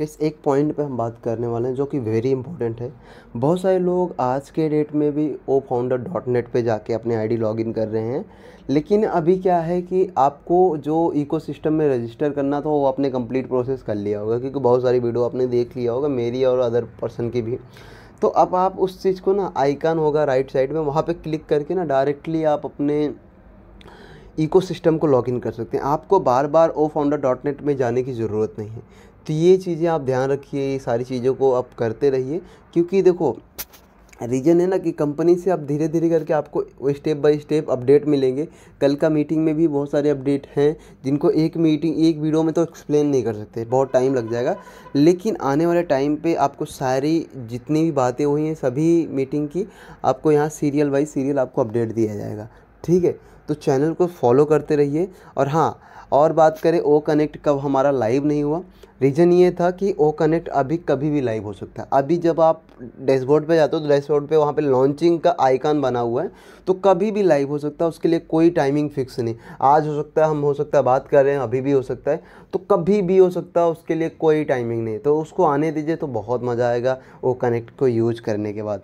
इस एक पॉइंट पे हम बात करने वाले हैं जो कि वेरी इंपॉर्टेंट है। बहुत सारे लोग आज के डेट में भी ओ फाउंडर डॉट नेट पर जाके अपने आईडी लॉगिन कर रहे हैं। लेकिन अभी क्या है कि आपको जो इकोसिस्टम में रजिस्टर करना था, वो आपने कंप्लीट प्रोसेस कर लिया होगा, क्योंकि बहुत सारी वीडियो आपने देख लिया होगा, मेरी और अदर पर्सन की भी। तो अब आप उस चीज़ को ना आइकन होगा राइट साइड में, वहाँ पे क्लिक करके ना डायरेक्टली आप अपने इकोसिस्टम को लॉगिन कर सकते हैं। आपको बार बार ओ फाउंडर डॉट नेट में जाने की ज़रूरत नहीं है। तो ये चीज़ें आप ध्यान रखिए, ये सारी चीज़ों को आप करते रहिए, क्योंकि देखो, रीज़न है ना कि कंपनी से आप धीरे धीरे करके आपको स्टेप बाय स्टेप अपडेट मिलेंगे। कल का मीटिंग में भी बहुत सारे अपडेट हैं, जिनको एक मीटिंग, एक वीडियो में तो एक्सप्लेन नहीं कर सकते, बहुत टाइम लग जाएगा। लेकिन आने वाले टाइम पे आपको सारी, जितनी भी बातें हुई हैं सभी मीटिंग की, आपको यहाँ सीरियल वाइज सीरियल आपको अपडेट दिया जाएगा। ठीक है? तो चैनल को फॉलो करते रहिए। और हाँ और बात करें ओ कनेक्ट कब हमारा लाइव नहीं हुआ। रीज़न ये था कि ओ कनेक्ट अभी कभी भी लाइव हो सकता है। अभी जब आप डैशबोर्ड पे जाते हो तो डैशबोर्ड पे वहाँ पे लॉन्चिंग का आइकन बना हुआ है। तो कभी भी लाइव हो सकता है, उसके लिए कोई टाइमिंग फिक्स नहीं। आज हो सकता है, हम हो सकता है, बात कर रहे हैं, अभी भी हो सकता है। तो कभी भी हो सकता है, उसके लिए कोई टाइमिंग नहीं। तो उसको आने दीजिए तो बहुत मज़ा आएगा ओ कनेक्ट को यूज़ करने के बाद।